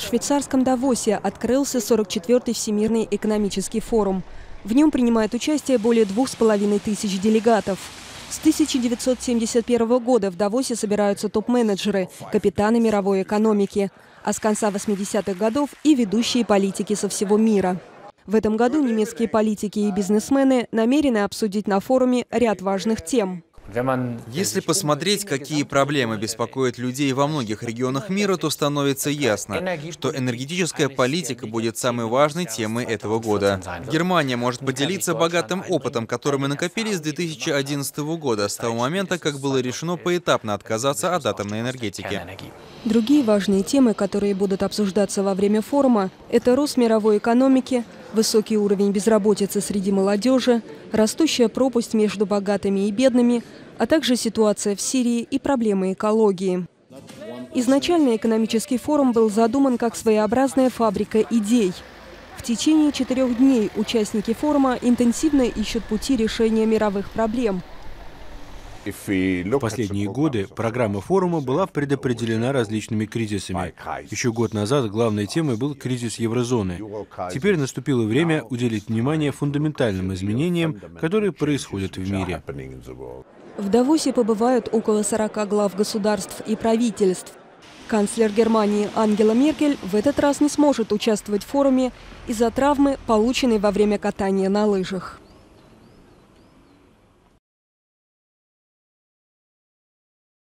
швейцарском Давосе открылся 44-й Всемирный экономический форум. В нем принимает участие более двух с половиной тысяч делегатов. С 1971 года в Давосе собираются топ-менеджеры, капитаны мировой экономики, а с конца 80-х годов и ведущие политики со всего мира. В этом году немецкие политики и бизнесмены намерены обсудить на форуме ряд важных тем. Если посмотреть, какие проблемы беспокоят людей во многих регионах мира, то становится ясно, что энергетическая политика будет самой важной темой этого года. Германия может поделиться богатым опытом, который мы накопили с 2011 года, с того момента, как было решено поэтапно отказаться от атомной энергетики. Другие важные темы, которые будут обсуждаться во время форума, это рост мировой экономики, высокий уровень безработицы среди молодежи, растущая пропасть между богатыми и бедными, а также ситуация в Сирии и проблемы экологии. Изначально экономический форум был задуман как своеобразная фабрика идей. В течение четырех дней участники форума интенсивно ищут пути решения мировых проблем – в последние годы программа форума была предопределена различными кризисами. Еще год назад главной темой был кризис еврозоны. Теперь наступило время уделить внимание фундаментальным изменениям, которые происходят в мире. В Давосе побывают около 40 глав государств и правительств. Канцлер Германии Ангела Меркель в этот раз не сможет участвовать в форуме из-за травмы, полученной во время катания на лыжах.